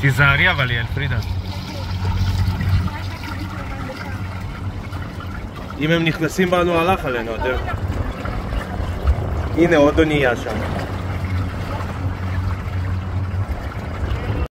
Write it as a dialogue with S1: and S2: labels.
S1: תיזהרי אבל, יעל פרידה. אם הם נכנסים בנו, הלך עלינו, אתם. הנה, עוד אונייה שם.